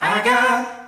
I got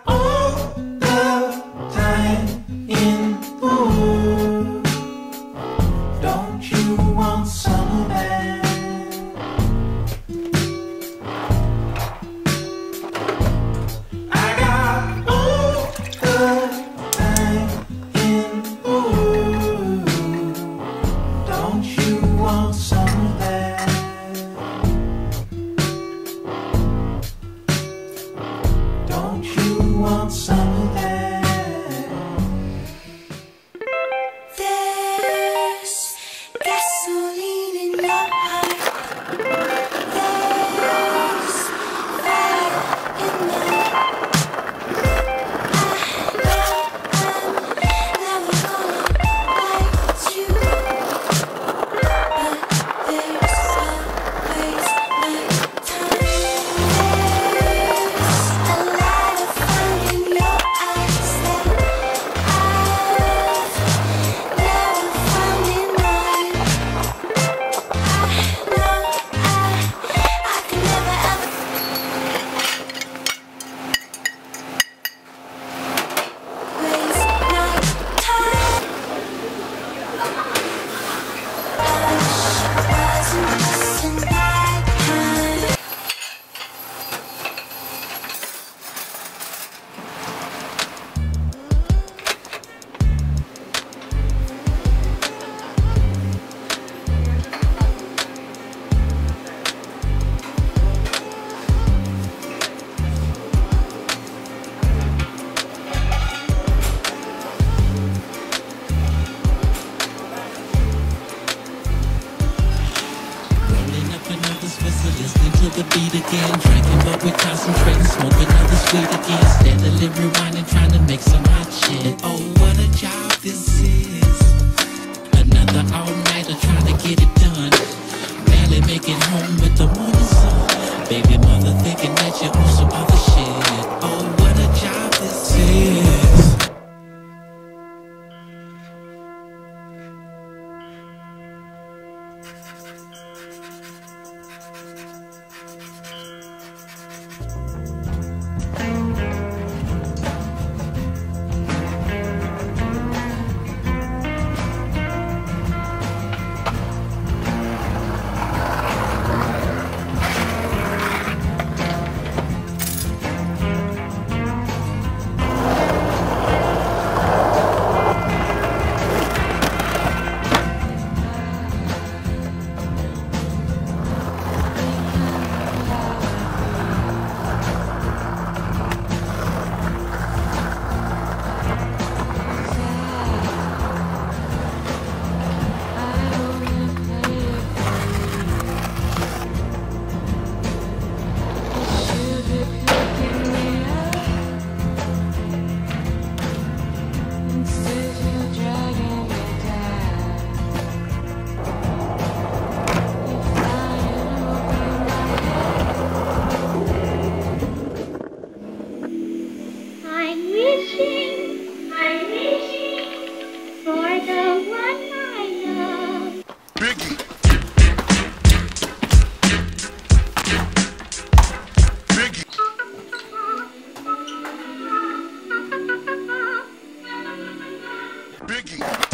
the beat again. Drinking but we're concentrating Smoking all this weed again. Steadily rewinding Trying to make some hot shit. Oh what a job this is. Another all-nighter Trying to get it done. Barely making home with the morning sun. Baby mother thinking that you own some other shit. you.